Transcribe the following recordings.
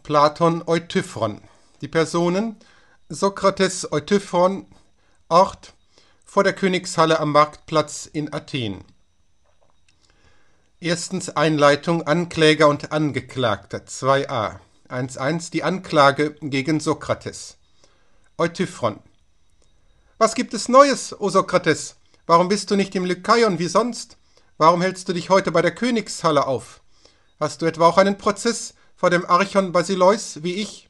Platon Eutyphron. Die Personen Sokrates Eutyphron, Ort vor der Königshalle am Marktplatz in Athen. Erstens Einleitung Ankläger und Angeklagter 2a. 1.1 Die Anklage gegen Sokrates. Eutyphron. Was gibt es Neues, o Sokrates? Warum bist du nicht im Lykaion wie sonst? Warum hältst du dich heute bei der Königshalle auf? Hast du etwa auch einen Prozess vor dem Archon Basileus wie ich?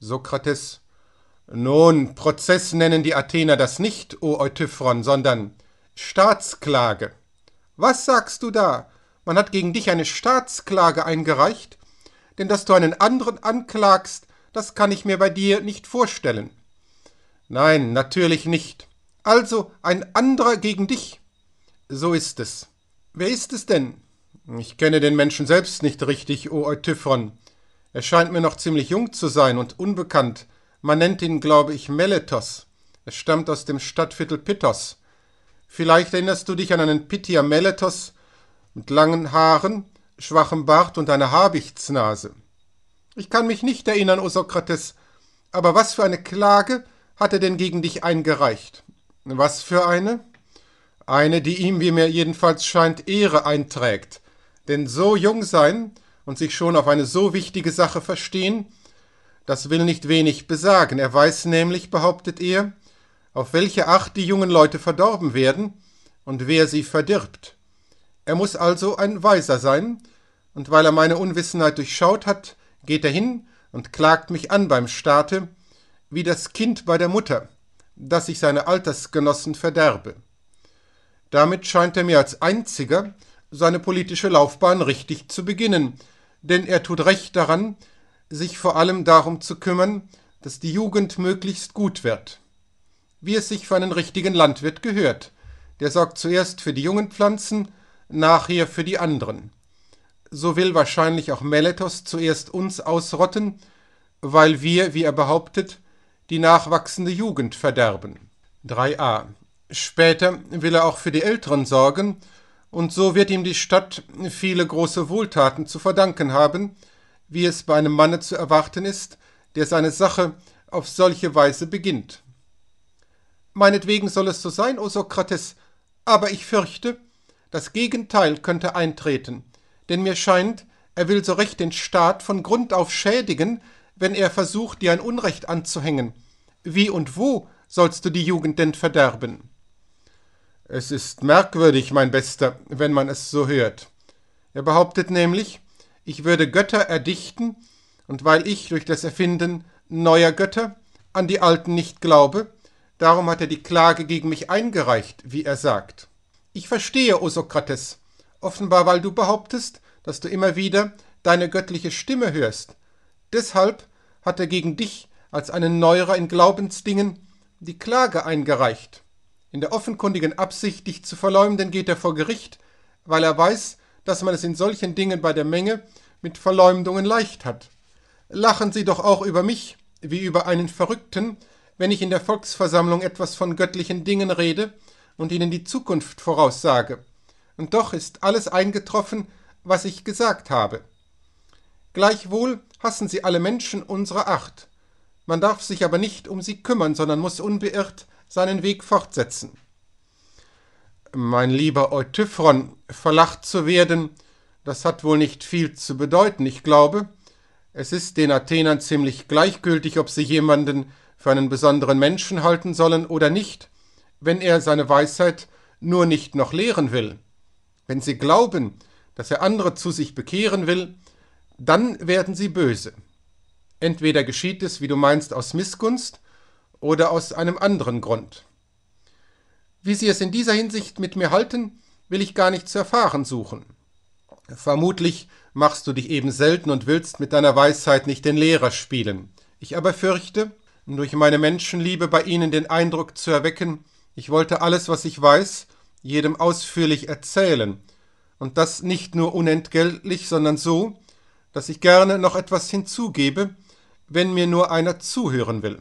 Sokrates. Nun, Prozess nennen die Athener das nicht, o Eutyphron, sondern Staatsklage. Was sagst du da? Man hat gegen dich eine Staatsklage eingereicht? Denn dass du einen anderen anklagst, das kann ich mir bei dir nicht vorstellen. Nein, natürlich nicht. Also ein anderer gegen dich. So ist es. Wer ist es denn? Ich kenne den Menschen selbst nicht richtig, o Eutyphron. Er scheint mir noch ziemlich jung zu sein und unbekannt. Man nennt ihn, glaube ich, Meletos. Er stammt aus dem Stadtviertel Pittos. Vielleicht erinnerst du dich an einen Pythia Meletos mit langen Haaren, schwachem Bart und einer Habichtsnase. Ich kann mich nicht erinnern, o Sokrates, aber was für eine Klage hat er denn gegen dich eingereicht? Was für eine? Eine, die ihm, wie mir jedenfalls scheint, Ehre einträgt. Denn so jung sein und sich schon auf eine so wichtige Sache verstehen, das will nicht wenig besagen. Er weiß nämlich, behauptet er, auf welche Art die jungen Leute verdorben werden und wer sie verdirbt. Er muss also ein Weiser sein, und weil er meine Unwissenheit durchschaut hat, geht er hin und klagt mich an beim Staate, wie das Kind bei der Mutter, dass ich seine Altersgenossen verderbe. Damit scheint er mir als einziger seine politische Laufbahn richtig zu beginnen, denn er tut recht daran, sich vor allem darum zu kümmern, dass die Jugend möglichst gut wird. Wie es sich für einen richtigen Landwirt gehört. Der sorgt zuerst für die jungen Pflanzen, nachher für die anderen. So will wahrscheinlich auch Meletos zuerst uns ausrotten, weil wir, wie er behauptet, die nachwachsende Jugend verderben. 3a. Später will er auch für die Älteren sorgen, und so wird ihm die Stadt viele große Wohltaten zu verdanken haben, wie es bei einem Manne zu erwarten ist, der seine Sache auf solche Weise beginnt. Meinetwegen soll es so sein, o Sokrates, aber ich fürchte, das Gegenteil könnte eintreten, denn mir scheint, er will so recht den Staat von Grund auf schädigen, wenn er versucht, dir ein Unrecht anzuhängen. Wie und wo sollst du die Jugend denn verderben? Es ist merkwürdig, mein Bester, wenn man es so hört. Er behauptet nämlich, ich würde Götter erdichten, und weil ich durch das Erfinden neuer Götter an die alten nicht glaube, darum hat er die Klage gegen mich eingereicht, wie er sagt. Ich verstehe, O Sokrates, offenbar weil du behauptest, dass du immer wieder deine göttliche Stimme hörst. Deshalb hat er gegen dich als einen Neuerer in Glaubensdingen die Klage eingereicht. In der offenkundigen Absicht, dich zu verleumden, geht er vor Gericht, weil er weiß, dass man es in solchen Dingen bei der Menge mit Verleumdungen leicht hat. Lachen Sie doch auch über mich, wie über einen Verrückten, wenn ich in der Volksversammlung etwas von göttlichen Dingen rede und Ihnen die Zukunft voraussage. Und doch ist alles eingetroffen, was ich gesagt habe. Gleichwohl hassen Sie alle Menschen unserer Acht. Man darf sich aber nicht um sie kümmern, sondern muss unbeirrt seinen Weg fortsetzen. Mein lieber Eutyphron, verlacht zu werden, das hat wohl nicht viel zu bedeuten. Ich glaube, es ist den Athenern ziemlich gleichgültig, ob sie jemanden für einen besonderen Menschen halten sollen oder nicht, wenn er seine Weisheit nur nicht noch lehren will. Wenn sie glauben, dass er andere zu sich bekehren will, dann werden sie böse. Entweder geschieht es, wie du meinst, aus Missgunst, oder aus einem anderen Grund. Wie Sie es in dieser Hinsicht mit mir halten, will ich gar nicht zu erfahren suchen. Vermutlich machst du dich eben selten und willst mit deiner Weisheit nicht den Lehrer spielen. Ich aber fürchte, durch meine Menschenliebe bei Ihnen den Eindruck zu erwecken, ich wollte alles, was ich weiß, jedem ausführlich erzählen, und das nicht nur unentgeltlich, sondern so, dass ich gerne noch etwas hinzugebe, wenn mir nur einer zuhören will.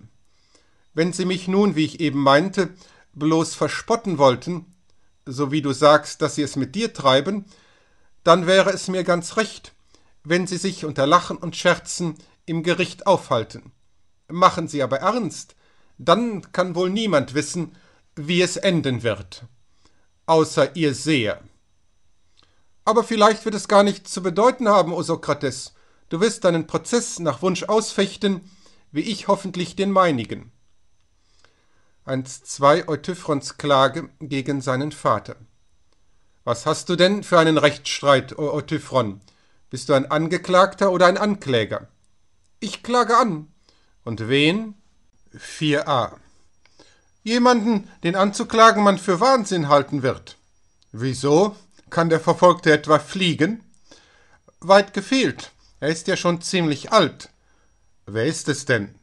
Wenn sie mich nun, wie ich eben meinte, bloß verspotten wollten, so wie du sagst, dass sie es mit dir treiben, dann wäre es mir ganz recht, wenn sie sich unter Lachen und Scherzen im Gericht aufhalten. Machen sie aber ernst, dann kann wohl niemand wissen, wie es enden wird, außer ihr Seher. Aber vielleicht wird es gar nichts zu bedeuten haben, O Sokrates. Du wirst deinen Prozess nach Wunsch ausfechten, wie ich hoffentlich den meinigen. 1.2 Euthyphrons Klage gegen seinen Vater. Was hast du denn für einen Rechtsstreit, O Eutyphron? Bist du ein Angeklagter oder ein Ankläger? Ich klage an. Und wen? 4a. Jemanden, den anzuklagen man für Wahnsinn halten wird. Wieso? Kann der Verfolgte etwa fliegen? Weit gefehlt. Er ist ja schon ziemlich alt. Wer ist es denn?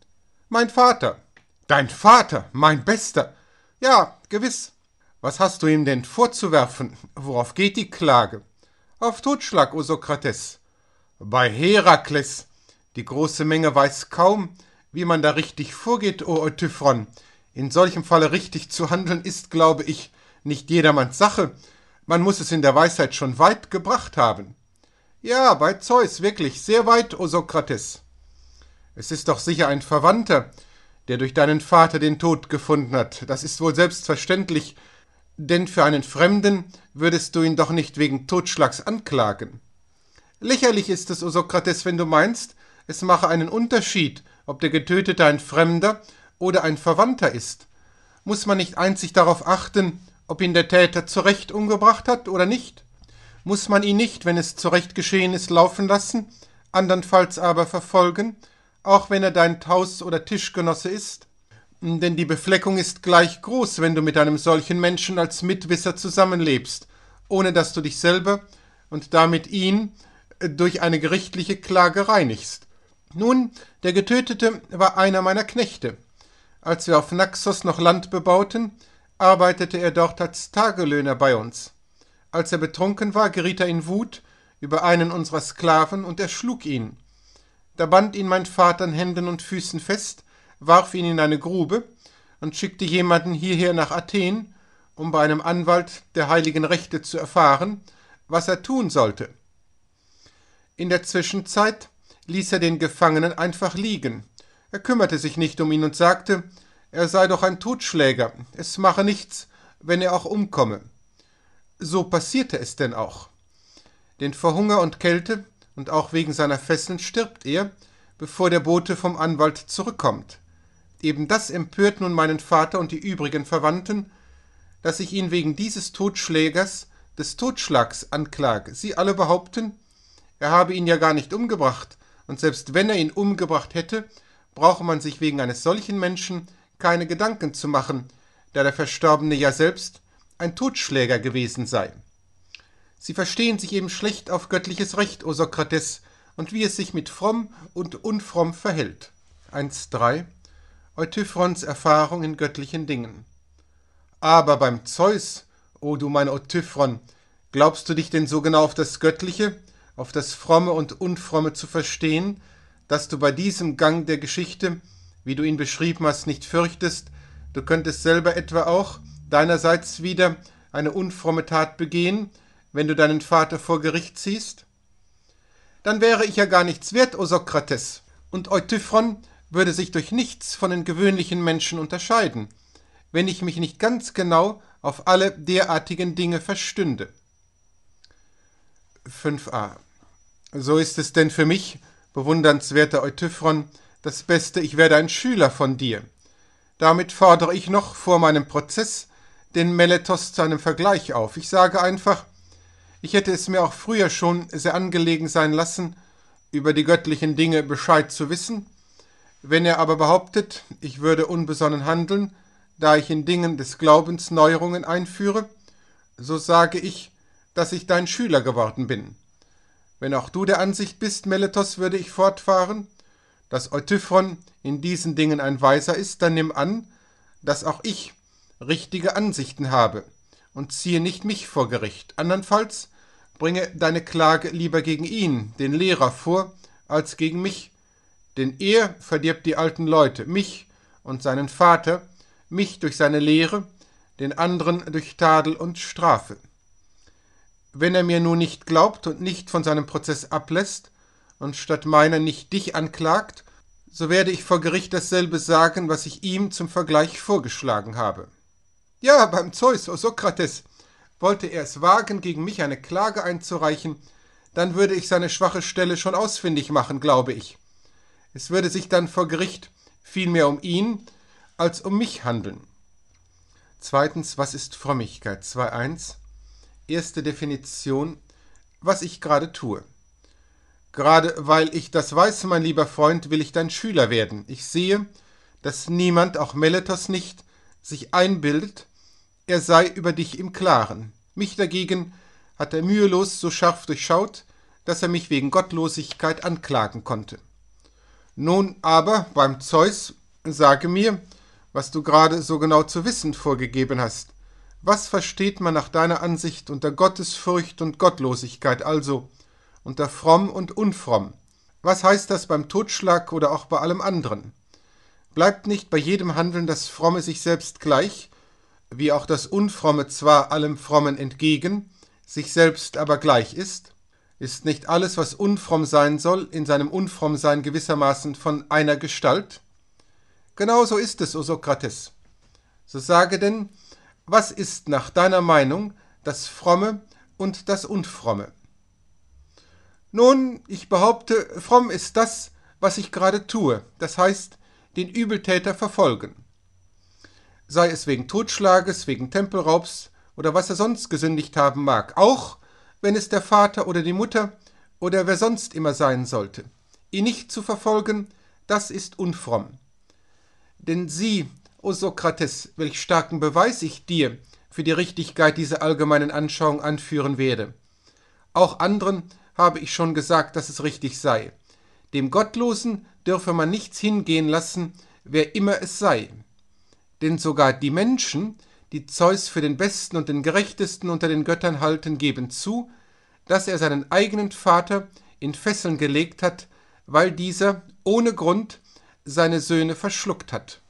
Mein Vater. Dein Vater, mein Bester. Ja, gewiss. Was hast du ihm denn vorzuwerfen? Worauf geht die Klage? Auf Totschlag, O Sokrates. Bei Herakles. Die große Menge weiß kaum, wie man da richtig vorgeht, O Eutyphron. In solchem Falle richtig zu handeln ist, glaube ich, nicht jedermanns Sache. Man muss es in der Weisheit schon weit gebracht haben. Ja, bei Zeus, wirklich, sehr weit, O Sokrates. Es ist doch sicher ein Verwandter, der durch deinen Vater den Tod gefunden hat. Das ist wohl selbstverständlich, denn für einen Fremden würdest du ihn doch nicht wegen Totschlags anklagen. Lächerlich ist es, O Sokrates, wenn du meinst, es mache einen Unterschied, ob der Getötete ein Fremder oder ein Verwandter ist. Muss man nicht einzig darauf achten, ob ihn der Täter zu Recht umgebracht hat oder nicht? Muss man ihn nicht, wenn es zu Recht geschehen ist, laufen lassen, andernfalls aber verfolgen, auch wenn er dein Haus- oder Tischgenosse ist? Denn die Befleckung ist gleich groß, wenn du mit einem solchen Menschen als Mitwisser zusammenlebst, ohne dass du dich selber und damit ihn äh, durch eine gerichtliche Klage reinigst. Nun, der Getötete war einer meiner Knechte. Als wir auf Naxos noch Land bebauten, arbeitete er dort als Tagelöhner bei uns. Als er betrunken war, geriet er in Wut über einen unserer Sklaven und erschlug ihn. Da band ihn mein Vater an Händen und Füßen fest, warf ihn in eine Grube und schickte jemanden hierher nach Athen, um bei einem Anwalt der heiligen Rechte zu erfahren, was er tun sollte. In der Zwischenzeit ließ er den Gefangenen einfach liegen. Er kümmerte sich nicht um ihn und sagte, er sei doch ein Totschläger, es mache nichts, wenn er auch umkomme. So passierte es denn auch. Denn vor Hunger und Kälte und auch wegen seiner Fesseln stirbt er, bevor der Bote vom Anwalt zurückkommt. Eben das empört nun meinen Vater und die übrigen Verwandten, dass ich ihn wegen dieses Totschlägers des Totschlags anklage. Sie alle behaupten, er habe ihn ja gar nicht umgebracht, und selbst wenn er ihn umgebracht hätte, brauche man sich wegen eines solchen Menschen keine Gedanken zu machen, da der Verstorbene ja selbst ein Totschläger gewesen sei. Sie verstehen sich eben schlecht auf göttliches Recht, o Sokrates, und wie es sich mit fromm und unfromm verhält. 1.3 Euthyphrons Erfahrung in göttlichen Dingen. Aber beim Zeus, o du mein Eutyphron, glaubst du dich denn so genau auf das Göttliche, auf das Fromme und Unfromme zu verstehen, dass du bei diesem Gang der Geschichte wie du ihn beschrieben hast, nicht fürchtest, du könntest selber etwa auch deinerseits wieder eine unfromme Tat begehen, wenn du deinen Vater vor Gericht ziehst? Dann wäre ich ja gar nichts wert, o Sokrates, und Eutyphron würde sich durch nichts von den gewöhnlichen Menschen unterscheiden, wenn ich mich nicht ganz genau auf alle derartigen Dinge verstünde. 5a. So ist es denn für mich, bewundernswerter Eutyphron, das Beste, ich werde ein Schüler von dir. Damit fordere ich noch vor meinem Prozess den Meletos zu einem Vergleich auf. Ich sage einfach, ich hätte es mir auch früher schon sehr angelegen sein lassen, über die göttlichen Dinge Bescheid zu wissen. Wenn er aber behauptet, ich würde unbesonnen handeln, da ich in Dingen des Glaubens Neuerungen einführe, so sage ich, dass ich dein Schüler geworden bin. Wenn auch du der Ansicht bist, Meletos, würde ich fortfahren, dass Eutyphron in diesen Dingen ein Weiser ist, dann nimm an, dass auch ich richtige Ansichten habe und ziehe nicht mich vor Gericht. Andernfalls bringe deine Klage lieber gegen ihn, den Lehrer, vor, als gegen mich, denn er verdirbt die alten Leute, mich und seinen Vater, mich durch seine Lehre, den anderen durch Tadel und Strafe. Wenn er mir nun nicht glaubt und nicht von seinem Prozess ablässt, und statt meiner nicht dich anklagt, so werde ich vor Gericht dasselbe sagen, was ich ihm zum Vergleich vorgeschlagen habe. Ja, beim Zeus, o Sokrates, wollte er es wagen, gegen mich eine Klage einzureichen, dann würde ich seine schwache Stelle schon ausfindig machen, glaube ich. Es würde sich dann vor Gericht vielmehr um ihn als um mich handeln. Zweitens, was ist Frömmigkeit? 2.1. Erste Definition, was ich gerade tue. Gerade weil ich das weiß, mein lieber Freund, will ich dein Schüler werden. Ich sehe, dass niemand, auch Meletos nicht, sich einbildet, er sei über dich im Klaren. Mich dagegen hat er mühelos so scharf durchschaut, dass er mich wegen Gottlosigkeit anklagen konnte. Nun aber, beim Zeus, sage mir, was du gerade so genau zu wissen vorgegeben hast. Was versteht man nach deiner Ansicht unter Gottesfurcht und Gottlosigkeit, also unter fromm und unfromm? Was heißt das beim Totschlag oder auch bei allem anderen? Bleibt nicht bei jedem Handeln das Fromme sich selbst gleich, wie auch das Unfromme zwar allem Frommen entgegen, sich selbst aber gleich ist? Ist nicht alles, was unfromm sein soll, in seinem Unfrommsein gewissermaßen von einer Gestalt? Genau so ist es, o Sokrates. So sage denn, was ist nach deiner Meinung das Fromme und das Unfromme? Nun, ich behaupte, fromm ist das, was ich gerade tue, das heißt, den Übeltäter verfolgen. Sei es wegen Totschlages, wegen Tempelraubs oder was er sonst gesündigt haben mag, auch wenn es der Vater oder die Mutter oder wer sonst immer sein sollte. Ihn nicht zu verfolgen, das ist unfromm. Denn sieh, o Sokrates, welch starken Beweis ich dir für die Richtigkeit dieser allgemeinen Anschauung anführen werde. Auch anderen habe ich schon gesagt, dass es richtig sei. Dem Gottlosen dürfe man nichts hingehen lassen, wer immer es sei. Denn sogar die Menschen, die Zeus für den besten und den gerechtesten unter den Göttern halten, geben zu, dass er seinen eigenen Vater in Fesseln gelegt hat, weil dieser ohne Grund seine Söhne verschluckt hat.